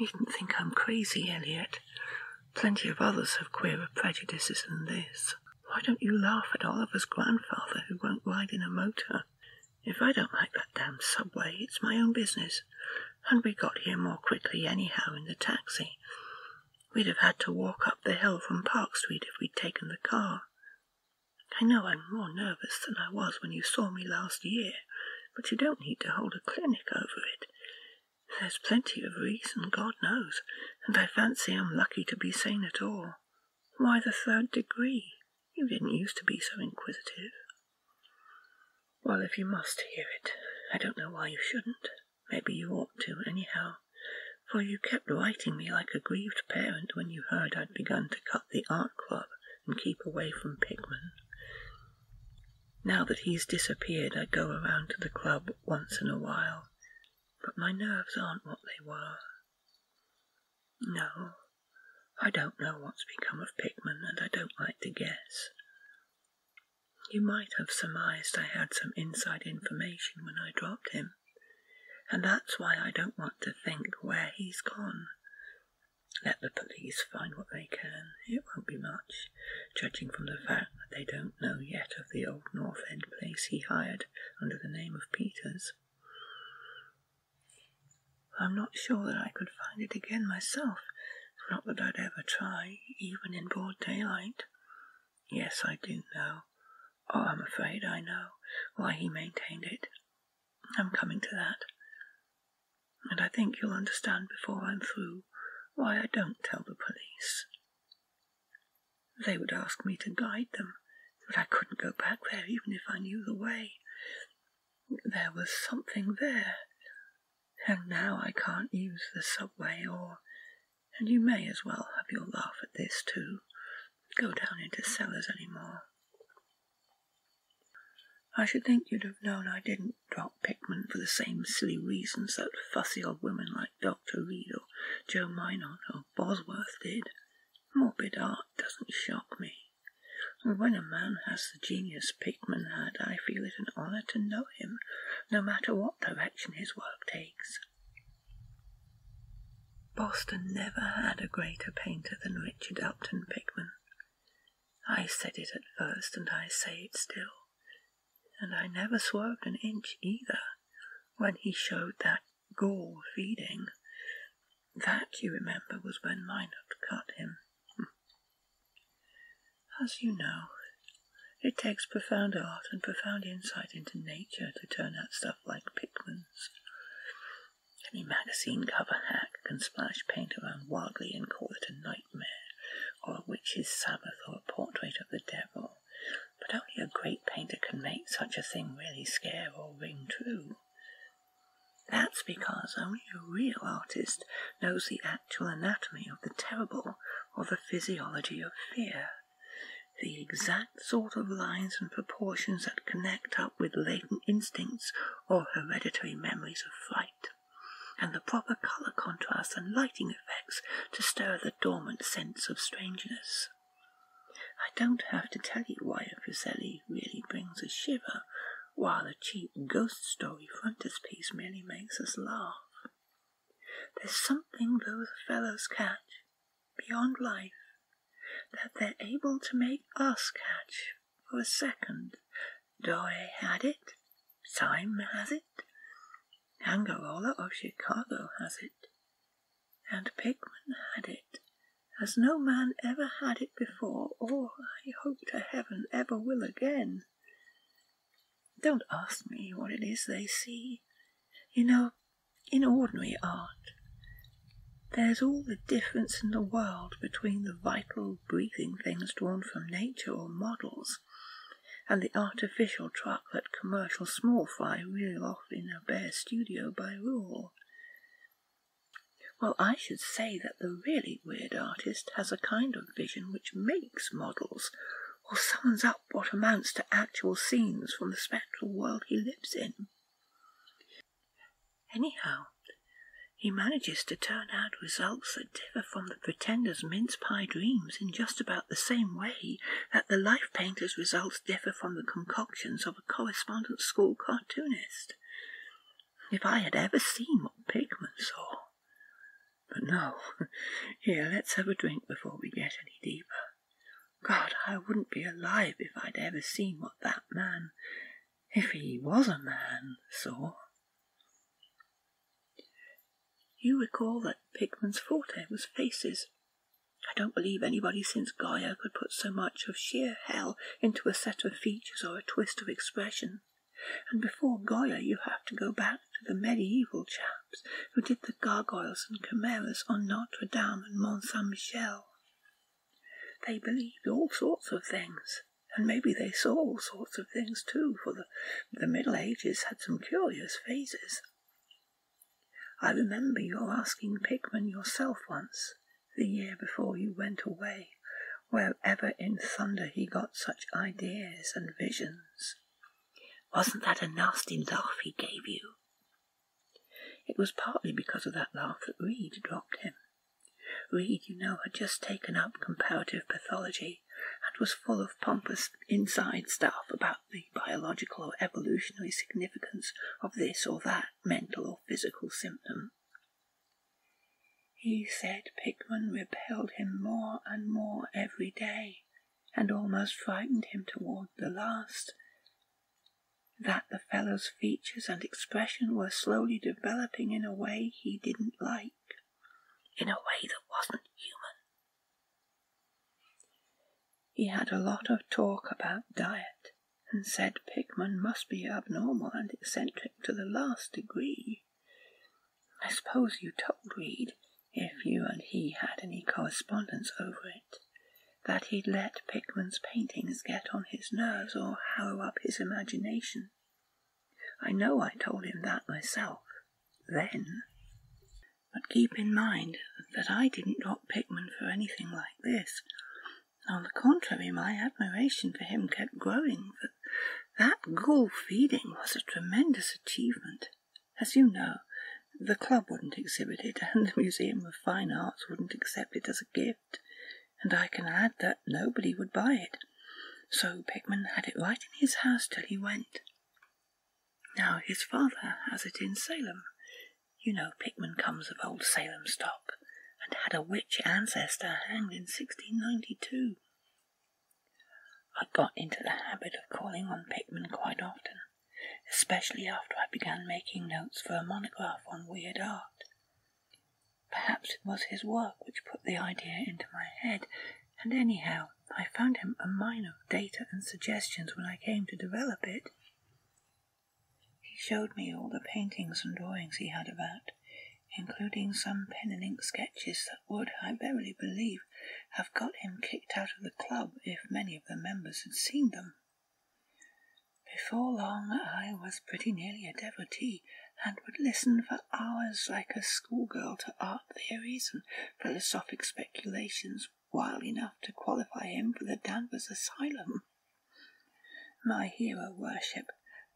needn't think I'm crazy, Elliot. Plenty of others have queerer prejudices than this. Why don't you laugh at Oliver's grandfather who won't ride in a motor? If I don't like that damn subway, it's my own business. And we got here more quickly anyhow in the taxi. We'd have had to walk up the hill from Park Street if we'd taken the car. I know I'm more nervous than I was when you saw me last year, but you don't need to hold a clinic over it. There's plenty of reason, God knows, and I fancy I'm lucky to be sane at all. Why the third degree? You didn't used to be so inquisitive. Well, if you must hear it, I don't know why you shouldn't. Maybe you ought to, anyhow, for you kept writing me like a grieved parent when you heard I'd begun to cut the art club and keep away from Pickman. Now that he's disappeared, I go around to the club once in a while, but my nerves aren't what they were. No, I don't know what's become of Pickman, and I don't like to guess. You might have surmised I had some inside information when I dropped him, and that's why I don't want to think where he's gone. Let the police find what they can. It won't be much, judging from the fact that they don't know yet of the old North End place he hired under the name of Peters. I'm not sure that I could find it again myself, not that I'd ever try, even in broad daylight. Yes, I do know. Oh, I'm afraid I know why he maintained it. I'm coming to that. And I think you'll understand before I'm through why I don't tell the police. They would ask me to guide them, but I couldn't go back there even if I knew the way. There was something there, and now I can't use the subway or. And you may as well have your laugh at this too. Go down into cellars any more. I should think you'd have known I didn't drop Pickman for the same silly reasons that fussy old women like Dr. Reed or Joe Minot or Bosworth did. Morbid art doesn't shock me. And when a man has the genius Pickman had, I feel it an honor to know him, no matter what direction his work takes. Boston never had a greater painter than Richard Upton Pickman. I said it at first, and I say it still and I never swerved an inch either when he showed that ghoul feeding. That, you remember, was when Minot cut him. Hmm. As you know, it takes profound art and profound insight into nature to turn out stuff like Pickman's. Any magazine cover hack can splash paint around wildly and call it a nightmare, or a witch's sabbath, or a portrait of the devil. But only a great painter can make such a thing really scare or ring true. That's because only a real artist knows the actual anatomy of the terrible or the physiology of fear, the exact sort of lines and proportions that connect up with latent instincts or hereditary memories of fright, and the proper color contrast and lighting effects to stir the dormant sense of strangeness. I don't have to tell you why a Fuseli really brings a shiver, while a cheap ghost story frontispiece merely makes us laugh. There's something those fellows catch, beyond life, that they're able to make us catch for a second. Dore had it, Sime has it, Angarola of Chicago has it, and Pickman had it as no man ever had it before, or I hope to heaven ever will again. Don't ask me what it is they see. You know, in ordinary art, there's all the difference in the world between the vital, breathing things drawn from nature or models and the artificial truck that commercial small fry reel off in a bare studio by rule. Well, I should say that the really weird artist has a kind of vision which makes models, or summons up what amounts to actual scenes from the spectral world he lives in. Anyhow, he manages to turn out results that differ from the pretender's mince pie dreams in just about the same way that the life painter's results differ from the concoctions of a correspondence school cartoonist. If I had ever seen what Pickman saw, but no. Here, let's have a drink before we get any deeper. God, I wouldn't be alive if I'd ever seen what that man, if he was a man, saw. You recall that Pickman's forte was faces. I don't believe anybody since Goya could put so much of sheer hell into a set of features or a twist of expression. And before Goya, you have to go back to the medieval chaps who did the gargoyles and chimeras on Notre Dame and Mont Saint Michel. They believed all sorts of things, and maybe they saw all sorts of things too, for the, the Middle Ages had some curious phases. I remember your asking Pickman yourself once, the year before you went away, wherever in thunder he got such ideas and visions. Wasn't that a nasty laugh he gave you? It was partly because of that laugh that Reed dropped him. Reed, you know, had just taken up comparative pathology was full of pompous inside stuff about the biological or evolutionary significance of this or that mental or physical symptom. He said Pickman repelled him more and more every day, and almost frightened him toward the last. That the fellow's features and expression were slowly developing in a way he didn't like in a way that wasn't human. He had a lot of talk about diet and said Pickman must be abnormal and eccentric to the last degree. I suppose you told Reed, if you and he had any correspondence over it, that he'd let Pickman's paintings get on his nerves or harrow up his imagination. I know I told him that myself, then. But keep in mind that I didn't drop Pickman for anything like this. On the contrary, my admiration for him kept growing. For that ghoul feeding was a tremendous achievement. As you know, the club wouldn't exhibit it, and the Museum of Fine Arts wouldn't accept it as a gift. And I can add that nobody would buy it. So Pickman had it right in his house till he went. Now his father has it in Salem, you know, Pickman comes of old Salem stock, and had a witch ancestor hanged in 1692. I got into the habit of calling on Pickman quite often, especially after I began making notes for a monograph on weird art. Perhaps it was his work which put the idea into my head, and anyhow, I found him a mine of data and suggestions when I came to develop it He showed me all the paintings and drawings he had about, including some pen and ink sketches that would, I verily believe, have got him kicked out of the club if many of the members had seen them. Before long, I was pretty nearly a devotee, and would listen for hours like a schoolgirl to art theories and philosophic speculations wild enough to qualify him for the Danvers Asylum. My hero worship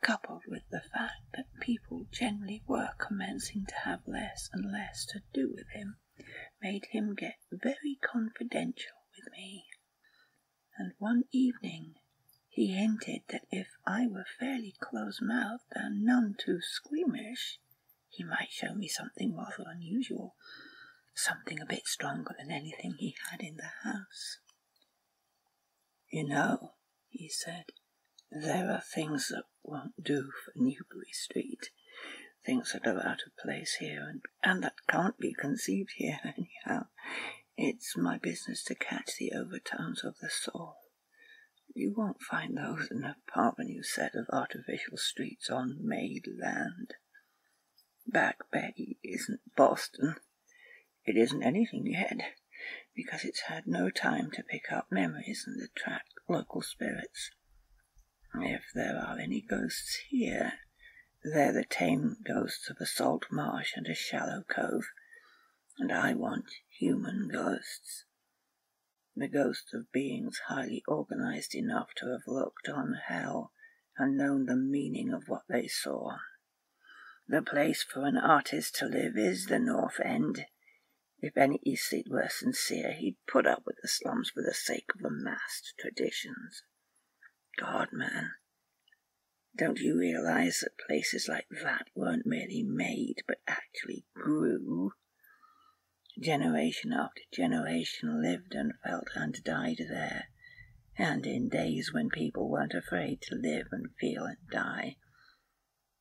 coupled with the fact that people generally were commencing to have less and less to do with him, made him get very confidential with me. And one evening he hinted that if I were fairly close mouthed and none too squeamish, he might show me something rather unusual, something a bit stronger than anything he had in the house. You know, he said, there are things that won't do for Newbury Street, things that are out of place here, and, and that can't be conceived here anyhow. It's my business to catch the overtones of the soul. You won't find those in a parvenu set of artificial streets on made land. Back Bay isn't Boston. It isn't anything yet, because it's had no time to pick up memories and attract local spirits. If there are any ghosts here, they're the tame ghosts of a salt marsh and a shallow cove, and I want human ghosts. The ghosts of beings highly organized enough to have looked on hell and known the meaning of what they saw. The place for an artist to live is the North End. If any aesthete were sincere, he'd put up with the slums for the sake of the massed traditions. God, man, don't you realize that places like that weren't merely made, but actually grew? Generation after generation lived and felt and died there, and in days when people weren't afraid to live and feel and die.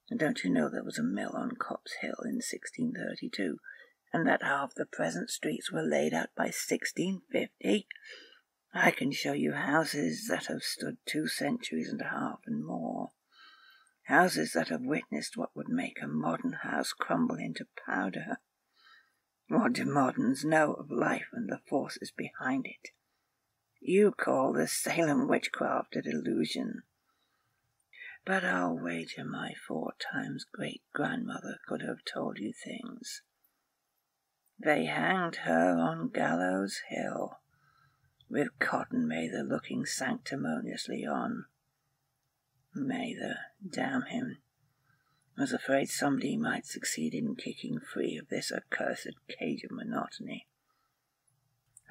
And don't you know there was a mill on Copp's Hill in 1632, and that half the present streets were laid out by 1650? I can show you houses that have stood two centuries and a half and more. Houses that have witnessed what would make a modern house crumble into powder. What do moderns know of life and the forces behind it? You call the Salem witchcraft a delusion. But I'll wager my four times great grandmother could have told you things. They hanged her on Gallows Hill with Cotton Mather looking sanctimoniously on. Mather, damn him, was afraid somebody might succeed in kicking free of this accursed cage of monotony.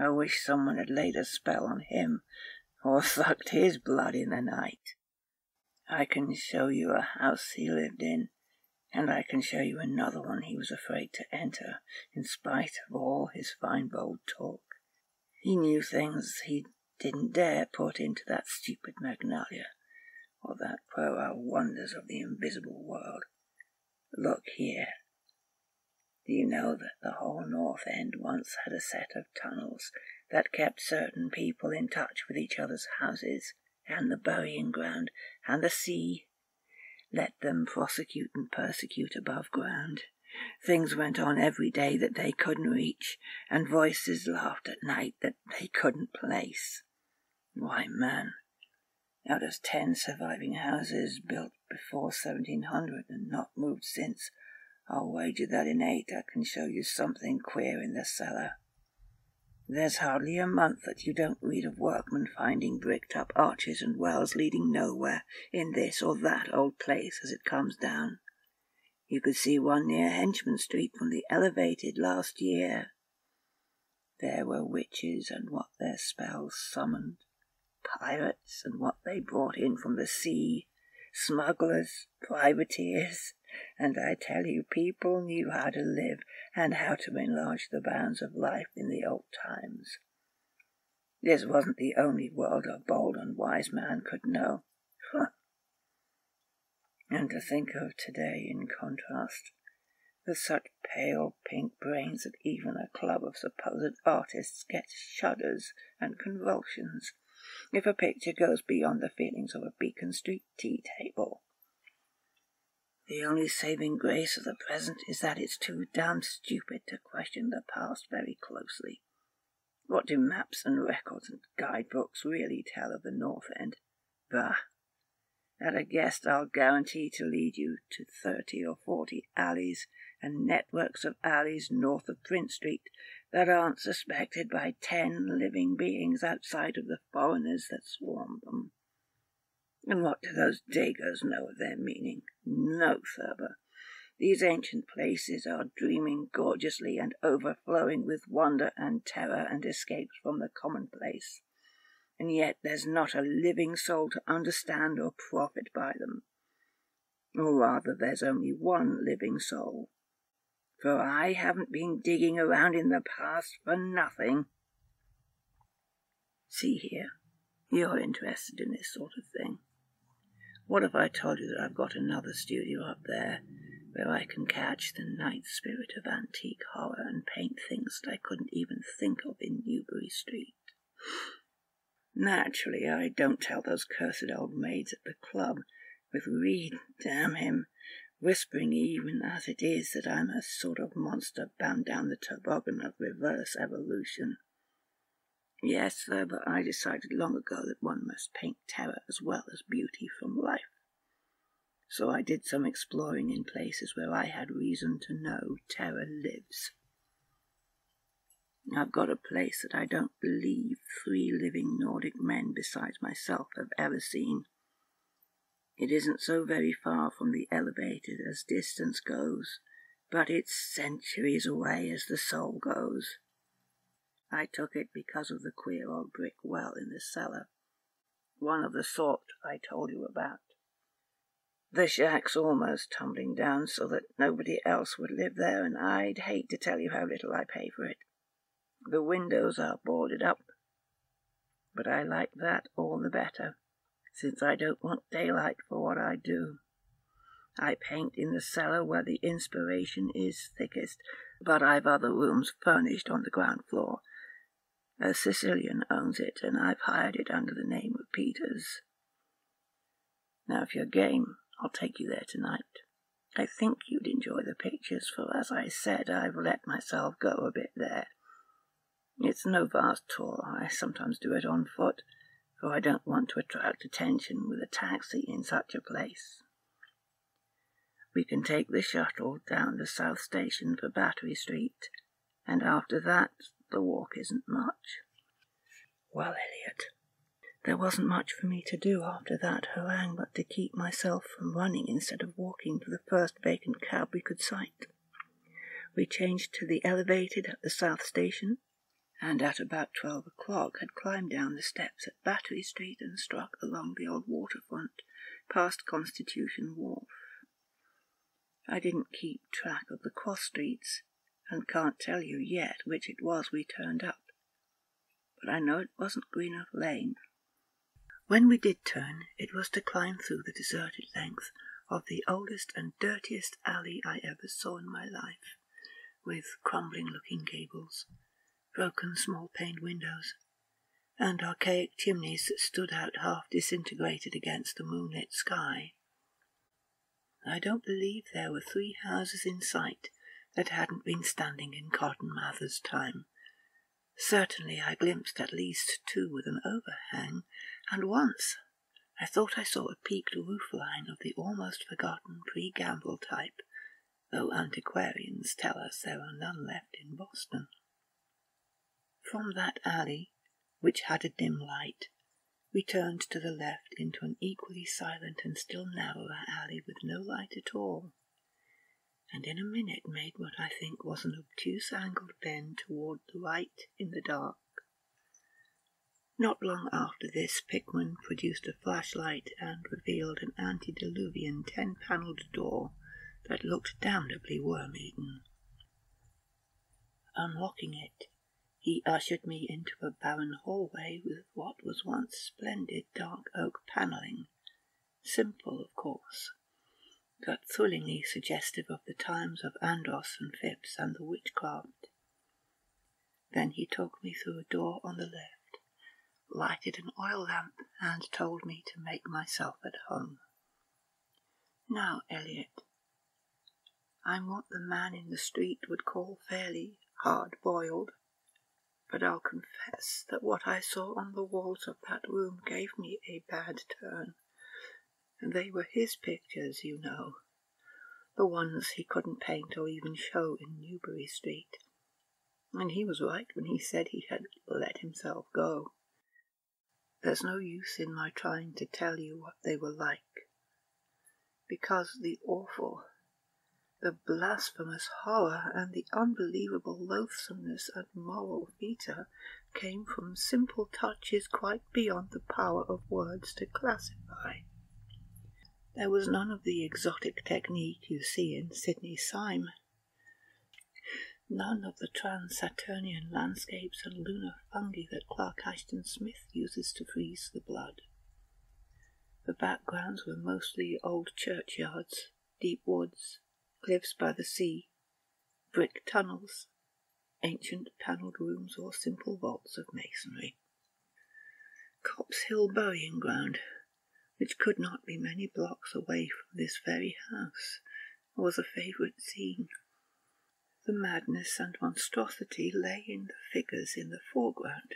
I wish someone had laid a spell on him, or sucked his blood in the night. I can show you a house he lived in, and I can show you another one he was afraid to enter, in spite of all his fine bold talk. He knew things he didn't dare put into that stupid magnalia, or that puerile wonders of the invisible world. Look here. Do you know that the whole North End once had a set of tunnels that kept certain people in touch with each other's houses, and the burying ground, and the sea? Let them prosecute and persecute above ground. Things went on every day that they couldn't reach, and voices laughed at night that they couldn't place. Why, man, out of ten surviving houses built before 1700 and not moved since, I'll wager that in eight I can show you something queer in the cellar. There's hardly a month that you don't read of workmen finding bricked up arches and wells leading nowhere in this or that old place as it comes down. You could see one near Henchman Street from the elevated last year. There were witches and what their spells summoned, pirates and what they brought in from the sea, smugglers, privateers, and I tell you, people knew how to live and how to enlarge the bounds of life in the old times. This wasn't the only world a bold and wise man could know. And to think of today in contrast, with such pale pink brains that even a club of supposed artists gets shudders and convulsions if a picture goes beyond the feelings of a Beacon Street tea table. The only saving grace of the present is that it's too damned stupid to question the past very closely. What do maps and records and guidebooks really tell of the North End? Bah! At a guest, I'll guarantee to lead you to thirty or forty alleys and networks of alleys north of Prince Street that aren't suspected by ten living beings outside of the foreigners that swarm them. And what do those Dagos know of their meaning? No, Thurber. These ancient places are dreaming gorgeously and overflowing with wonder and terror and escapes from the commonplace and yet there's not a living soul to understand or profit by them. Or rather, there's only one living soul. For I haven't been digging around in the past for nothing. See here, you're interested in this sort of thing. What if I told you that I've got another studio up there where I can catch the night spirit of antique horror and paint things that I couldn't even think of in Newbury Street? Naturally, I don't tell those cursed old maids at the club, with Reed, damn him, whispering even as it is that I'm a sort of monster bound down the toboggan of reverse evolution. Yes, sir, but I decided long ago that one must paint terror as well as beauty from life. So I did some exploring in places where I had reason to know terror lives. I've got a place that I don't believe three living Nordic men besides myself have ever seen. It isn't so very far from the elevated as distance goes, but it's centuries away as the soul goes. I took it because of the queer old brick well in the cellar, one of the sort I told you about. The shack's almost tumbling down so that nobody else would live there, and I'd hate to tell you how little I pay for it. The windows are boarded up, but I like that all the better, since I don't want daylight for what I do. I paint in the cellar where the inspiration is thickest, but I've other rooms furnished on the ground floor. A Sicilian owns it, and I've hired it under the name of Peters. Now, if you're game, I'll take you there tonight. I think you'd enjoy the pictures, for as I said, I've let myself go a bit there. It's no vast tour. I sometimes do it on foot, for I don't want to attract attention with a taxi in such a place. We can take the shuttle down to South Station for Battery Street, and after that the walk isn't much. Well, Elliot, there wasn't much for me to do after that harangue but to keep myself from running instead of walking to the first vacant cab we could sight. We changed to the elevated at the South Station, and at about twelve o'clock had climbed down the steps at Battery Street and struck along the old waterfront past Constitution Wharf. I didn't keep track of the cross streets, and can't tell you yet which it was we turned up, but I know it wasn't Greenough Lane. When we did turn, it was to climb through the deserted length of the oldest and dirtiest alley I ever saw in my life, with crumbling looking gables, broken small paned windows, and archaic chimneys that stood out half disintegrated against the moonlit sky. I don't believe there were three houses in sight that hadn't been standing in Cotton Mather's time. Certainly I glimpsed at least two with an overhang, and once I thought I saw a peaked roof line of the almost forgotten pre-gambrel type, though antiquarians tell us there are none left in Boston. From that alley, which had a dim light, we turned to the left into an equally silent and still narrower alley with no light at all, and in a minute made what I think was an obtuse angled bend toward the right in the dark. Not long after this, Pickman produced a flashlight and revealed an antediluvian ten panelled door that looked damnably worm eaten. Unlocking it, he ushered me into a barren hallway with what was once splendid dark oak panelling, simple, of course, but thrillingly suggestive of the times of Andros and Phipps and the witchcraft. Then he took me through a door on the left, lighted an oil lamp, and told me to make myself at home. Now, Elliot, I'm what the man in the street would call fairly hard boiled but I'll confess that what I saw on the walls of that room gave me a bad turn. And they were his pictures, you know, the ones he couldn't paint or even show in Newbury Street. And he was right when he said he had let himself go. There's no use in my trying to tell you what they were like, because the awful, the blasphemous horror and the unbelievable loathsomeness and moral fetor came from simple touches quite beyond the power of words to classify. There was none of the exotic technique you see in Sidney Sime, none of the trans-Saturnian landscapes and lunar fungi that Clark Ashton Smith uses to freeze the blood. The backgrounds were mostly old churchyards, deep woods, cliffs by the sea, brick tunnels, ancient panelled rooms, or simple vaults of masonry. Copp's Hill burying ground, which could not be many blocks away from this very house, was a favourite scene. The madness and monstrosity lay in the figures in the foreground,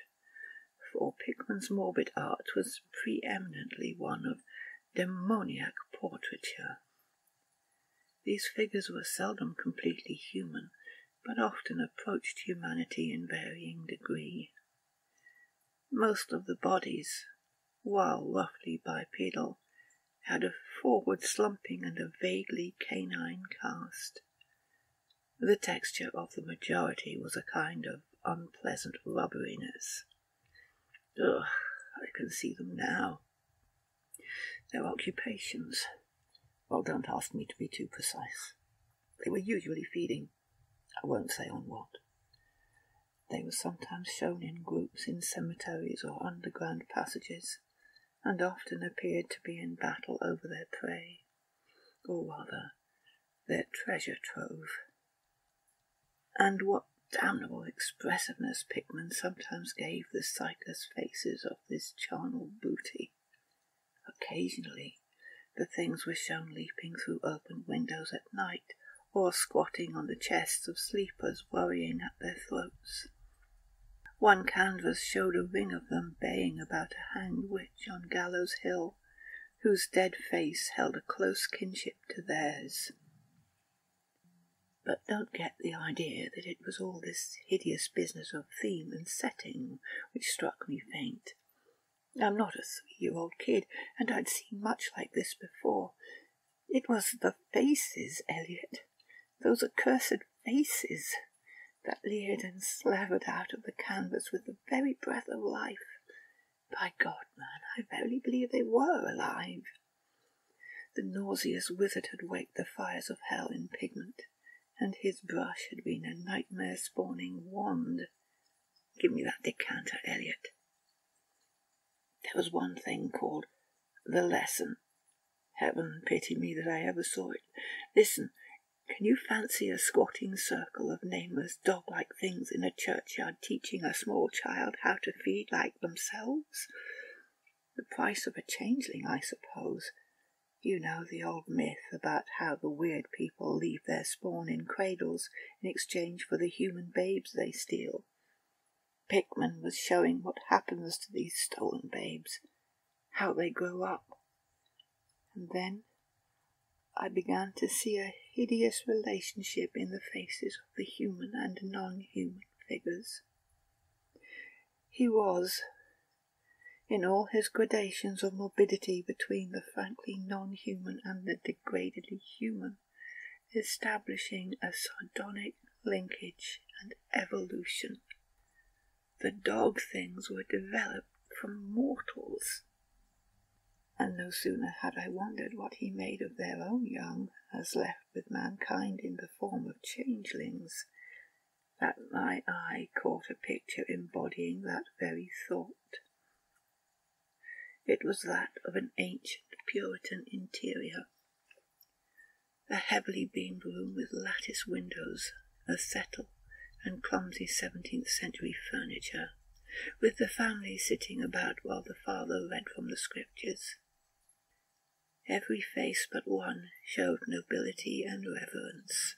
for Pickman's morbid art was preeminently one of demoniac portraiture. These figures were seldom completely human, but often approached humanity in varying degree. Most of the bodies, while roughly bipedal, had a forward slumping and a vaguely canine cast. The texture of the majority was a kind of unpleasant rubberiness. Ugh, I can see them now. Their occupations well, don't ask me to be too precise. They were usually feeding. I won't say on what. They were sometimes shown in groups in cemeteries or underground passages, and often appeared to be in battle over their prey, or rather, their treasure trove. And what damnable expressiveness Pickman sometimes gave the sightless faces of this charnel booty. Occasionally, the things were shown leaping through open windows at night, or squatting on the chests of sleepers worrying at their throats. One canvas showed a ring of them baying about a hanged witch on Gallows Hill, whose dead face held a close kinship to theirs. But don't get the idea that it was all this hideous business of theme and setting which struck me faint. I'm not a three-year-old kid, and I'd seen much like this before. It was the faces, Elliot, those accursed faces that leered and slavered out of the canvas with the very breath of life. By God, man, I verily believe they were alive. The nauseous wizard had waked the fires of hell in pigment, and his brush had been a nightmare-spawning wand. Give me that decanter, Elliot. There was one thing called the lesson. Heaven pity me that I ever saw it. Listen, can you fancy a squatting circle of nameless dog-like things in a churchyard teaching a small child how to feed like themselves? The price of a changeling, I suppose. You know the old myth about how the weird people leave their spawn in cradles in exchange for the human babes they steal. Pickman was showing what happens to these stolen babes, how they grow up. And then I began to see a hideous relationship in the faces of the human and non-human figures. He was, in all his gradations of morbidity between the frankly non-human and the degradedly human, establishing a sardonic linkage and evolution. The dog things were developed from mortals and no sooner had I wondered what he made of their own young, as left with mankind in the form of changelings, that my eye caught a picture embodying that very thought. It was that of an ancient Puritan interior, a heavily beamed room with lattice windows, a settle, and clumsy seventeenth century furniture, with the family sitting about while the father read from the scriptures. Every face but one showed nobility and reverence,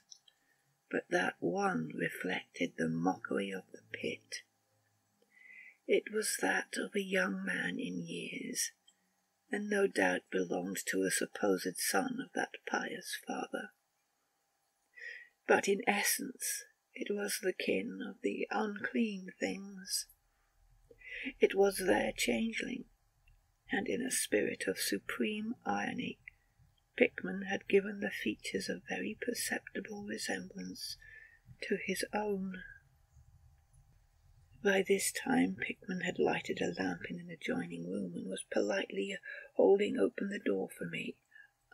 but that one reflected the mockery of the pit. It was that of a young man in years, and no doubt belonged to a supposed son of that pious father. But in essence, it was the kin of the unclean things. It was their changeling, and in a spirit of supreme irony, Pickman had given the features a very perceptible resemblance to his own. By this time, Pickman had lighted a lamp in an adjoining room and was politely holding open the door for me,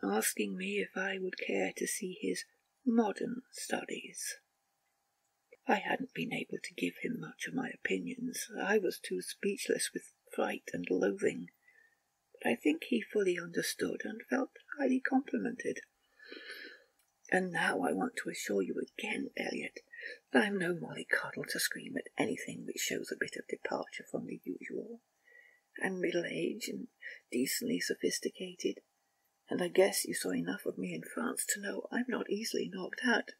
asking me if I would care to see his modern studies. I hadn't been able to give him much of my opinions. I was too speechless with fright and loathing. But I think he fully understood and felt highly complimented. And now I want to assure you again, Elliot, that I'm no mollycoddle to scream at anything which shows a bit of departure from the usual. I'm middle-aged and decently sophisticated, and I guess you saw enough of me in France to know I'm not easily knocked out.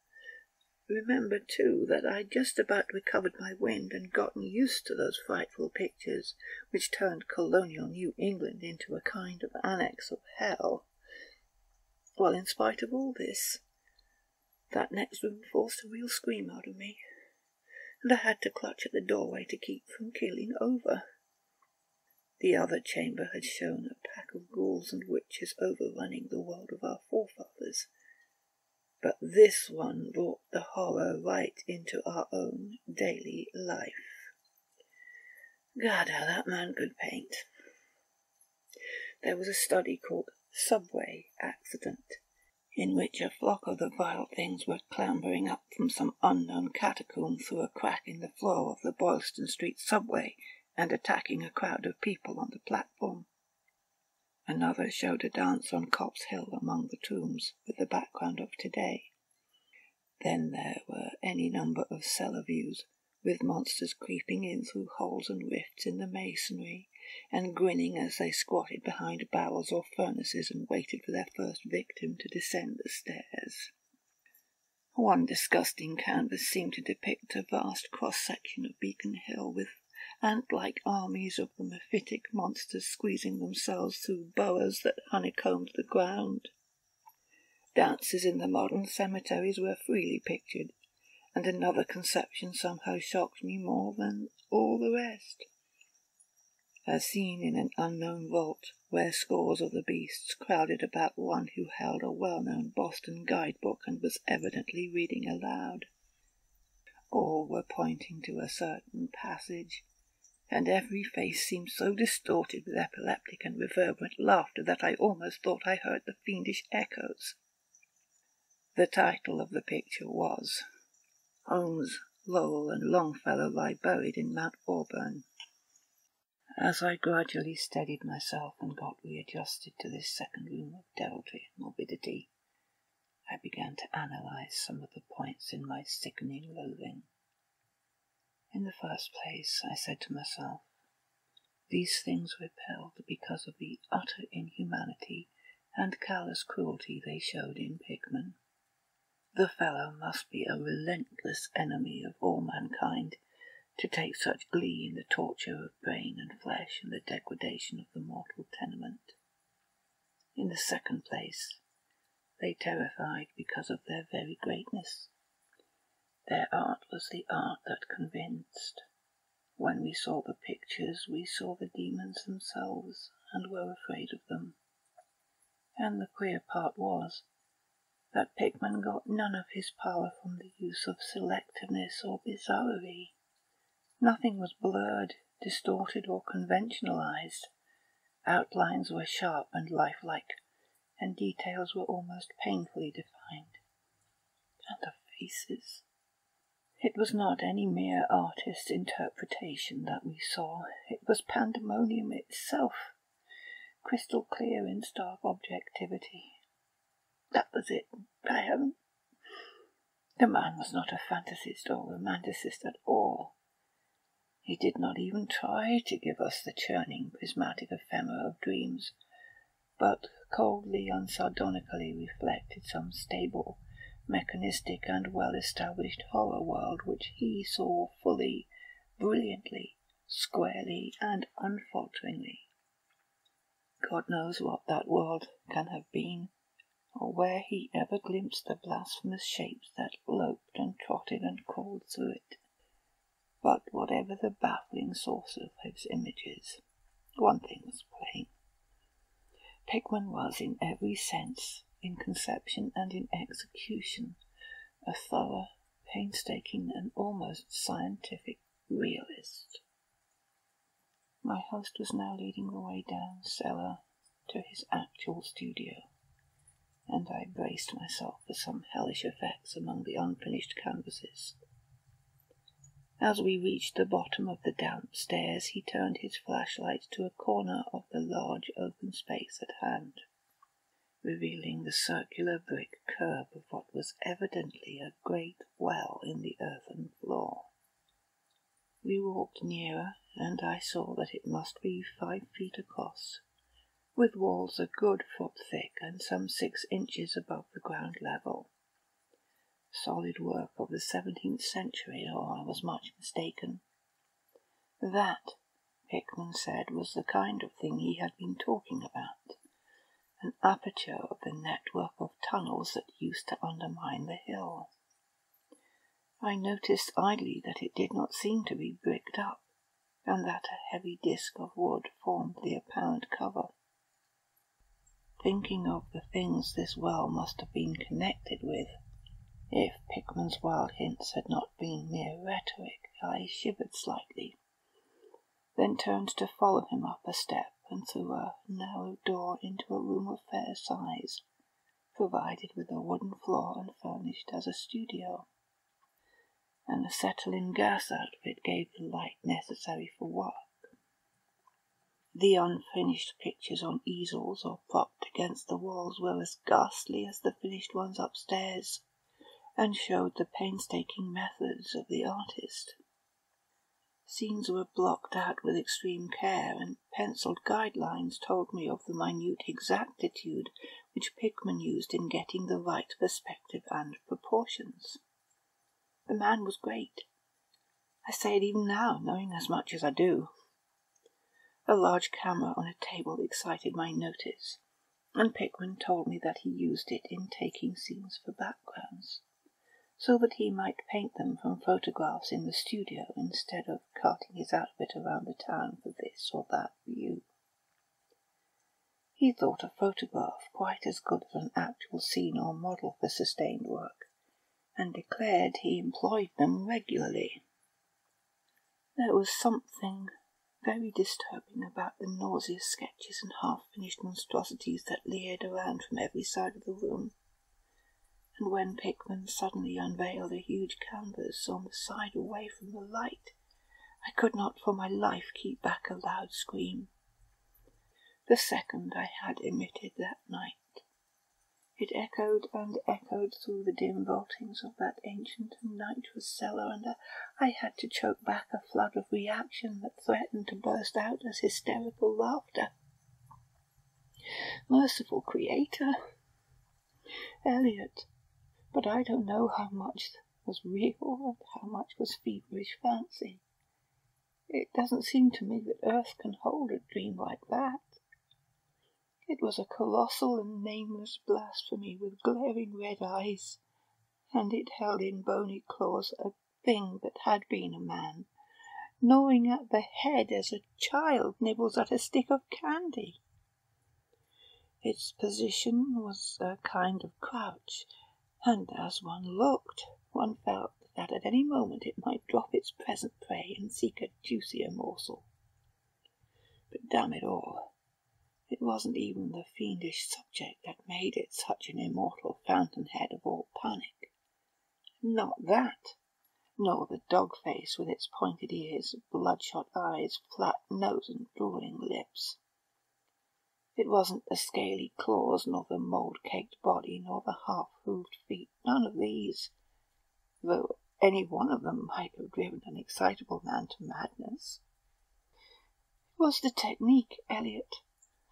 Remember, too, that I'd just about recovered my wind and gotten used to those frightful pictures which turned colonial New England into a kind of annex of hell. Well, in spite of all this, that next room forced a real scream out of me, and I had to clutch at the doorway to keep from keeling over. The other chamber had shown a pack of ghouls and witches overrunning the world of our forefathers, but this one brought the horror right into our own daily life. God, how that man could paint. There was a study called Subway Accident in which a flock of the vile things were clambering up from some unknown catacomb through a crack in the floor of the Boylston Street subway and attacking a crowd of people on the platform. Another showed a dance on Copp's Hill among the tombs with the background of today. Then there were any number of cellar views with monsters creeping in through holes and rifts in the masonry and grinning as they squatted behind barrels or furnaces and waited for their first victim to descend the stairs. One disgusting canvas seemed to depict a vast cross section of Beacon Hill with ant like armies of the mephitic monsters squeezing themselves through burrows that honeycombed the ground. Dances in the modern cemeteries were freely pictured, and another conception somehow shocked me more than all the rest as seen in an unknown vault where scores of the beasts crowded about one who held a well-known Boston guidebook and was evidently reading aloud. All were pointing to a certain passage, and every face seemed so distorted with epileptic and reverberant laughter that I almost thought I heard the fiendish echoes. The title of the picture was Holmes, Lowell, and Longfellow lie buried in Mount Auburn. As I gradually steadied myself and got readjusted to this second room of deviltry and morbidity, I began to analyze some of the points in my sickening loathing. In the first place, I said to myself, these things repelled because of the utter inhumanity and callous cruelty they showed in Pickman. The fellow must be a relentless enemy of all mankind to take such glee in the torture of brain and flesh and the degradation of the mortal tenement. In the second place, they terrified because of their very greatness. Their art was the art that convinced. When we saw the pictures, we saw the demons themselves and were afraid of them. And the queer part was that Pickman got none of his power from the use of selectiveness or bizarrerie. Nothing was blurred, distorted, or conventionalized. Outlines were sharp and lifelike, and details were almost painfully defined. And the faces. It was not any mere artist's interpretation that we saw, it was pandemonium itself, crystal clear in stark objectivity. That was it, by heaven. The man was not a fantasist or romanticist at all. He did not even try to give us the churning, prismatic ephemera of dreams, but coldly and sardonically reflected some stable, mechanistic, and well established horror world which he saw fully, brilliantly, squarely, and unfalteringly. God knows what that world can have been, or where he ever glimpsed the blasphemous shapes that loped and trotted and crawled through it. But whatever the baffling source of those images, one thing was plain. Pickman was, in every sense, in conception and in execution, a thorough, painstaking, and almost scientific realist. My host was now leading the way down cellar to his actual studio, and I braced myself for some hellish effects among the unfinished canvases. As we reached the bottom of the damp stairs, he turned his flashlight to a corner of the large open space at hand, revealing the circular brick curb of what was evidently a great well in the earthen floor. We walked nearer, and I saw that it must be five feet across, with walls a good foot thick and some six inches above the ground level solid work of the seventeenth century, or I was much mistaken. That, Pickman said, was the kind of thing he had been talking about an aperture of the network of tunnels that used to undermine the hill. I noticed idly that it did not seem to be bricked up, and that a heavy disk of wood formed the apparent cover. Thinking of the things this well must have been connected with, if Pickman's wild hints had not been mere rhetoric, I shivered slightly, then turned to follow him up a step and through a narrow door into a room of fair size, provided with a wooden floor and furnished as a studio. An acetylene gas outfit gave the light necessary for work. The unfinished pictures on easels or propped against the walls were as ghastly as the finished ones upstairs, and showed the painstaking methods of the artist. Scenes were blocked out with extreme care, and penciled guidelines told me of the minute exactitude which Pickman used in getting the right perspective and proportions. The man was great. I say it even now, knowing as much as I do. A large camera on a table excited my notice, and Pickman told me that he used it in taking scenes for backgrounds so that he might paint them from photographs in the studio instead of carting his outfit around the town for this or that view. He thought a photograph quite as good as an actual scene or model for sustained work, and declared he employed them regularly. There was something very disturbing about the nauseous sketches and half-finished monstrosities that leered around from every side of the room and when Pickman suddenly unveiled a huge canvas on the side away from the light, I could not for my life keep back a loud scream. The second I had emitted that night. It echoed and echoed through the dim vaultings of that ancient and nitrous cellar, and uh, I had to choke back a flood of reaction that threatened to burst out as hysterical laughter. Merciful Creator! Elliot, but I don't know how much was real and how much was feverish fancy. It doesn't seem to me that Earth can hold a dream like that. It was a colossal and nameless blasphemy with glaring red eyes, and it held in bony claws a thing that had been a man, gnawing at the head as a child nibbles at a stick of candy. Its position was a kind of crouch, and as one looked, one felt that at any moment it might drop its present prey and seek a juicier morsel. But damn it all, it wasn't even the fiendish subject that made it such an immortal fountainhead of all panic. Not that, nor the dog face with its pointed ears, bloodshot eyes, flat nose, and drooling lips. It wasn't the scaly claws, nor the mould-caked body, nor the half-hooved feet, none of these, though any one of them might have driven an excitable man to madness. It was the technique, Elliot,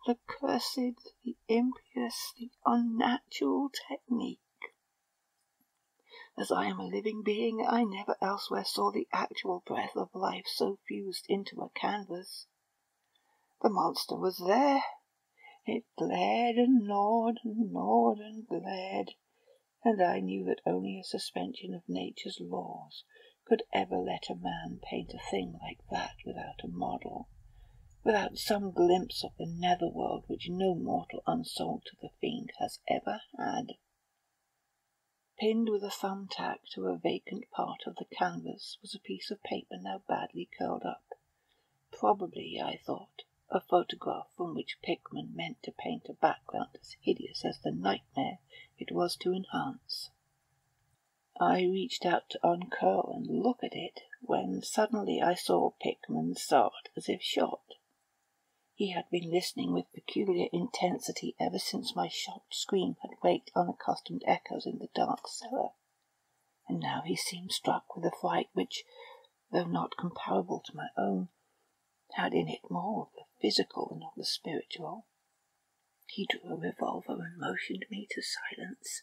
the cursed, the impious, the unnatural technique. As I am a living being, I never elsewhere saw the actual breath of life so fused into a canvas. The monster was there, it glared and gnawed and gnawed and glared, and I knew that only a suspension of nature's laws could ever let a man paint a thing like that without a model, without some glimpse of the nether world which no mortal unsold to the fiend has ever had. Pinned with a thumbtack to a vacant part of the canvas was a piece of paper now badly curled up. Probably, I thought, a photograph from which Pickman meant to paint a background as hideous as the nightmare it was to enhance. I reached out to uncurl and look at it, when suddenly I saw Pickman start as if shot. He had been listening with peculiar intensity ever since my shocked scream had waked unaccustomed echoes in the dark cellar, and now he seemed struck with a fright which, though not comparable to my own, had in it more of the physical and not the spiritual. He drew a revolver and motioned me to silence,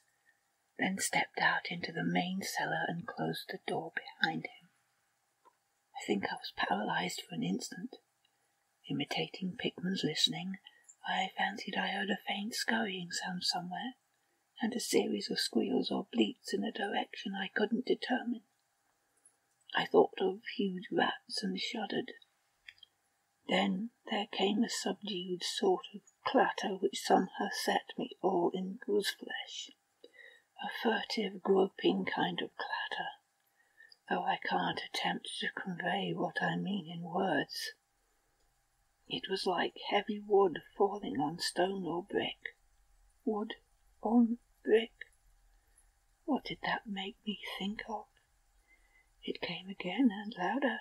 then stepped out into the main cellar and closed the door behind him. I think I was paralyzed for an instant. Imitating Pickman's listening, I fancied I heard a faint scurrying sound somewhere, and a series of squeals or bleats in a direction I couldn't determine. I thought of huge rats and shuddered. Then there came a subdued sort of clatter which somehow set me all in gooseflesh. A furtive, groping kind of clatter, though I can't attempt to convey what I mean in words. It was like heavy wood falling on stone or brick, wood on brick. What did that make me think of? It came again and louder.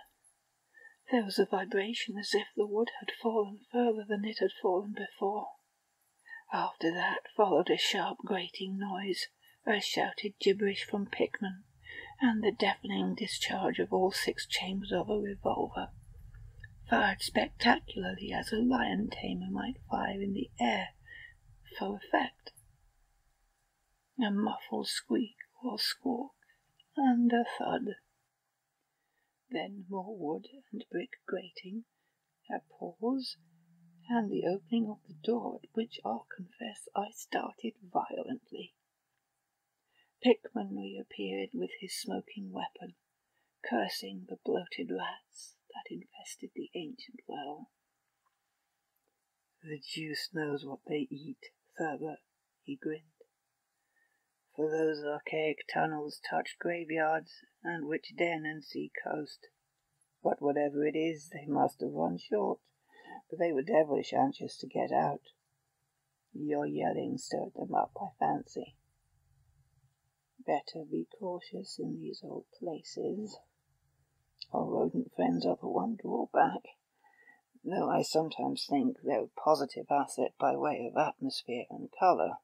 There was a vibration as if the wood had fallen further than it had fallen before. After that followed a sharp grating noise, a shouted gibberish from Pickman, and the deafening discharge of all six chambers of a revolver, fired spectacularly as a lion tamer might fire in the air for effect. A muffled squeak or squawk, and a thud then more wood and brick grating, a pause, and the opening of the door, at which I'll confess I started violently. Pickman reappeared with his smoking weapon, cursing the bloated rats that infested the ancient well. The deuce knows what they eat, Thurber, he grinned. For those archaic tunnels touched graveyards and witch den and sea coast. But whatever it is, they must have run short, for they were devilish anxious to get out. Your yelling stirred them up, I fancy. Better be cautious in these old places. Our rodent friends are the one drawback, though I sometimes think they're a positive asset by way of atmosphere and colour.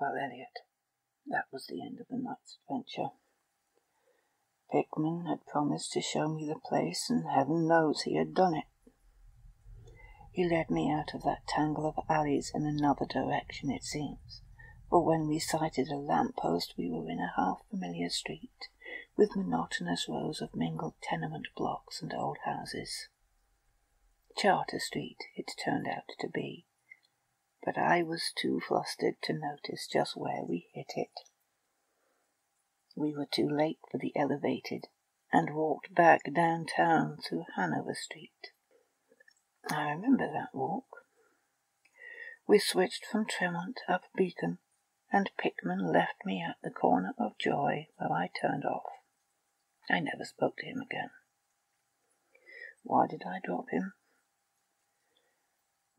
Well, Elliot, that was the end of the night's adventure. Pickman had promised to show me the place, and heaven knows he had done it. He led me out of that tangle of alleys in another direction, it seems, for when we sighted a lamp post we were in a half familiar street, with monotonous rows of mingled tenement blocks and old houses. Charter Street it turned out to be, but I was too flustered to notice just where we hit it. We were too late for the elevated and walked back downtown through Hanover Street. I remember that walk. We switched from Tremont up Beacon, and Pickman left me at the corner of Joy where I turned off. I never spoke to him again. Why did I drop him?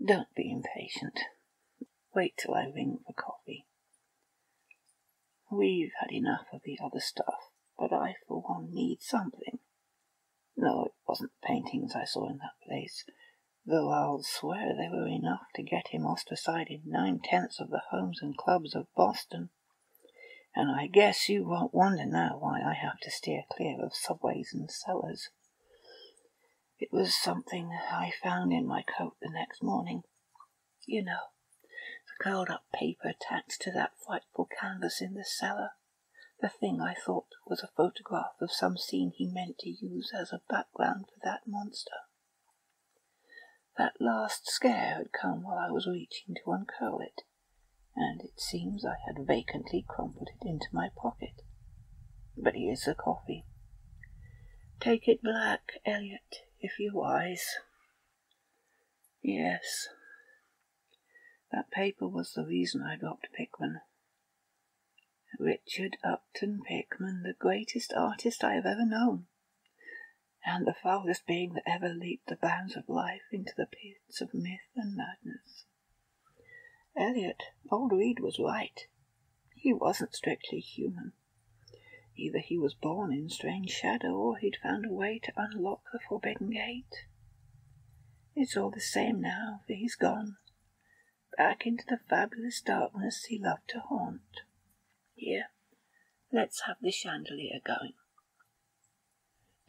Don't be impatient. Wait till I ring for coffee. We've had enough of the other stuff, but I, for one, need something. No, it wasn't paintings I saw in that place, though I'll swear they were enough to get him ostracized in nine tenths of the homes and clubs of Boston. And I guess you won't wonder now why I have to steer clear of subways and cellars. It was something I found in my coat the next morning. You know, curled up paper attached to that frightful canvas in the cellar. The thing I thought was a photograph of some scene he meant to use as a background for that monster. That last scare had come while I was reaching to uncurl it, and it seems I had vacantly crumpled it into my pocket. But here's the coffee. Take it black, Elliot, if you're wise. Yes, that paper was the reason I dropped Pickman. Richard Upton Pickman, the greatest artist I have ever known, and the foulest being that ever leaped the bounds of life into the pits of myth and madness. Elliot, old Reid was right. He wasn't strictly human. Either he was born in strange shadow, or he'd found a way to unlock the forbidden gate. It's all the same now, for he's gone, back into the fabulous darkness he loved to haunt. Here, let's have the chandelier going.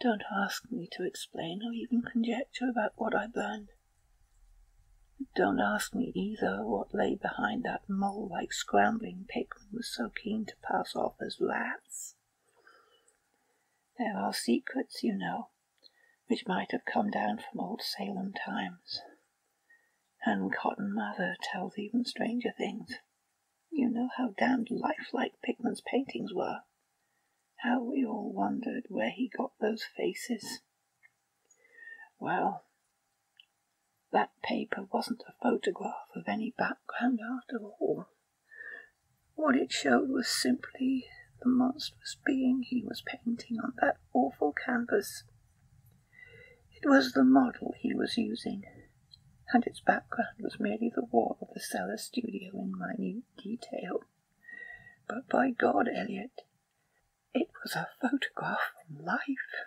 Don't ask me to explain or even conjecture about what I burned. Don't ask me either what lay behind that mole-like scrambling Pickman was so keen to pass off as rats. There are secrets, you know, which might have come down from old Salem times. And Cotton Mather tells even stranger things. You know how damned lifelike Pickman's paintings were. How we all wondered where he got those faces. Well, that paper wasn't a photograph of any background after all. What it showed was simply the monstrous being he was painting on that awful canvas. It was the model he was using and its background was merely the wall of the cellar studio in minute detail. but by God, Elliot, it was a photograph from life.